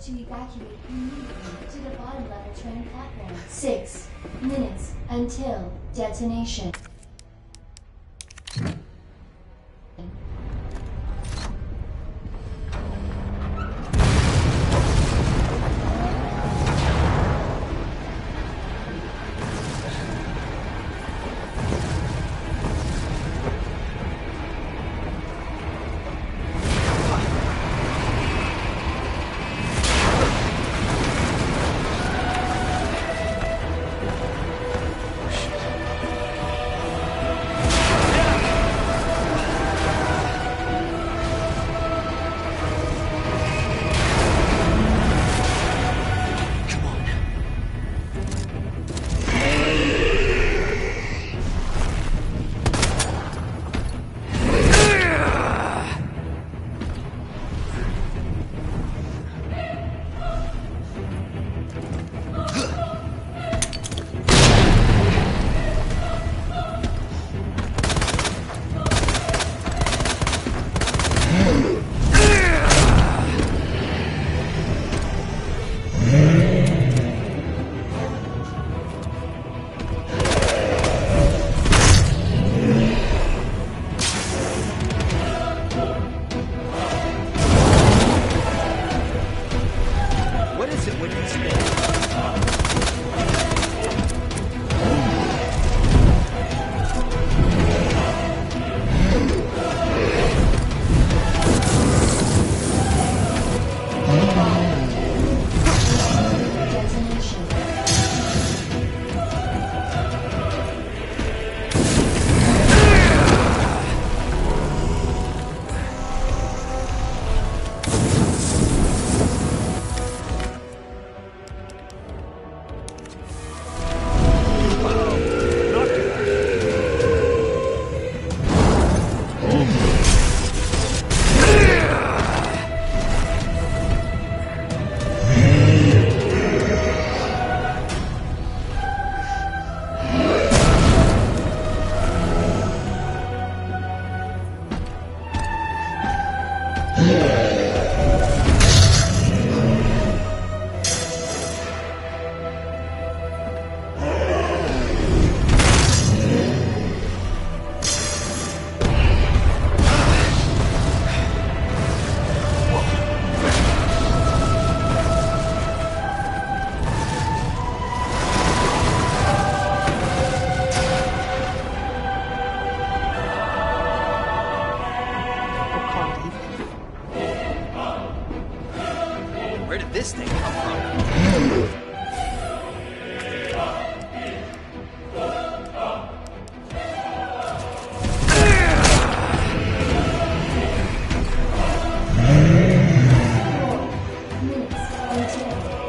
to evacuate immediately to the bottom level train platform. Six minutes until detonation. Where this thing come from? Minutes until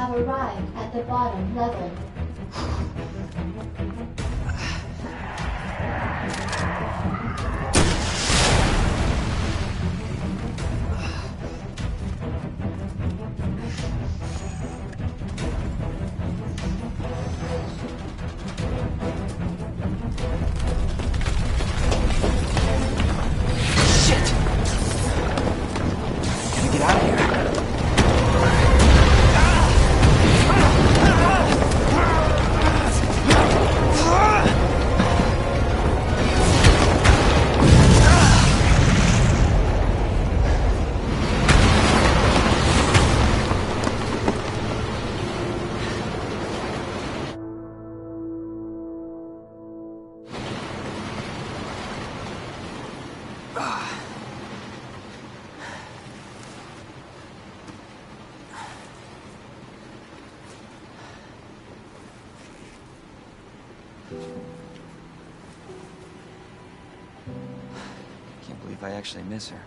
have arrived at the bottom level. I can't believe I actually miss her.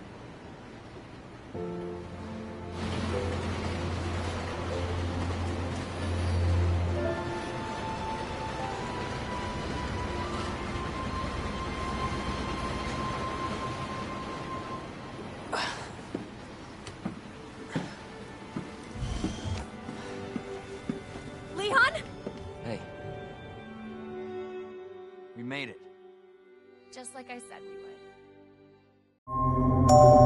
We made it. Just like I said we would.